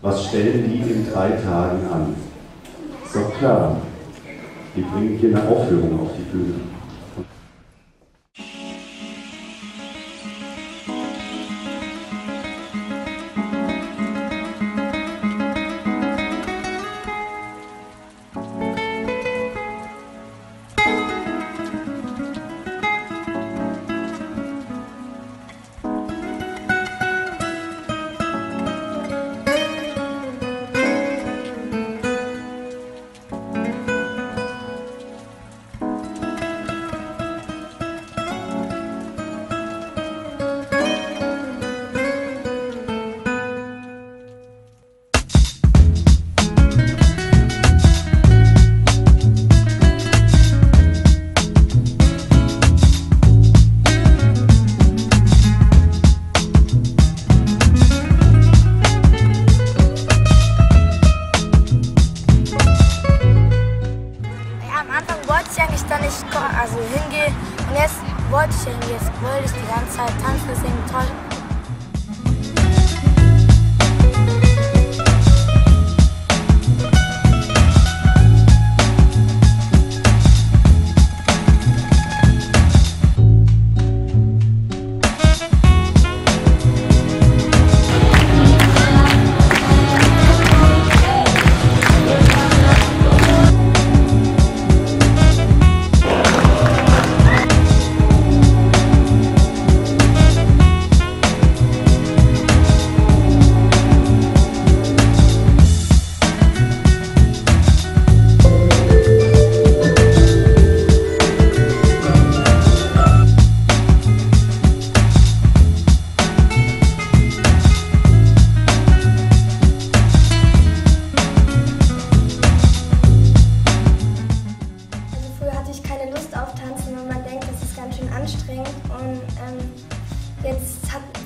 Was stellen die in drei Tagen an? Ist doch klar. Die bringen hier eine Aufführung auf die Bühne. Also hingehen und jetzt wollte ich hingehen. Jetzt wollte ich die ganze Zeit tanzen, deswegen toll.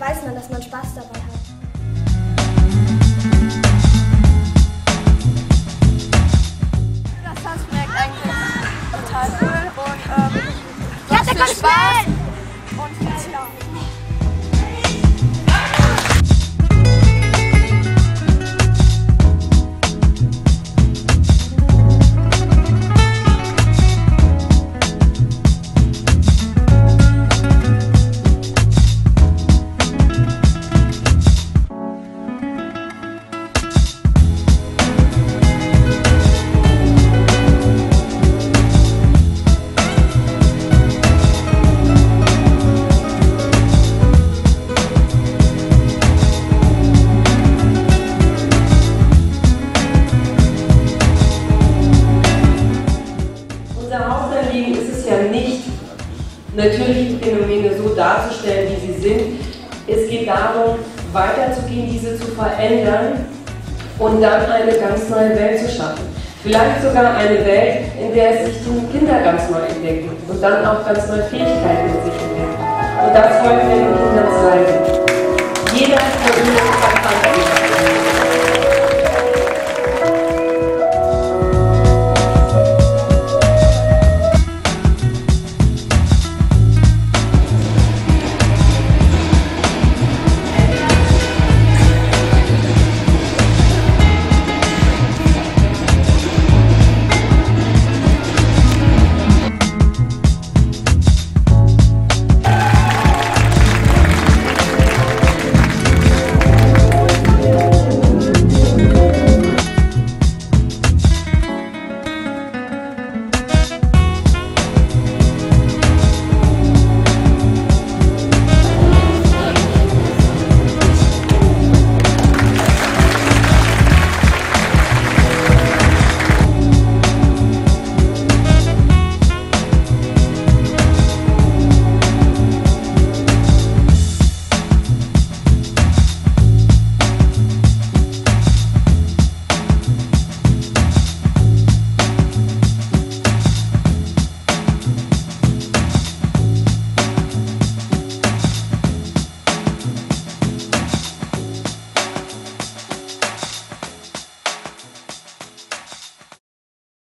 Weiß man, dass man Spaß dabei hat. Das Tanzprojekt eigentlich total cool und ähm, Ja, der kommt schnell! Natürliche Phänomene so darzustellen, wie sie sind. Es geht darum, weiterzugehen, diese zu verändern und dann eine ganz neue Welt zu schaffen. Vielleicht sogar eine Welt, in der sich die Kinder ganz neu entdecken und dann auch ganz neue Fähigkeiten mit sich entdecken. Und das wollen wir den Kindern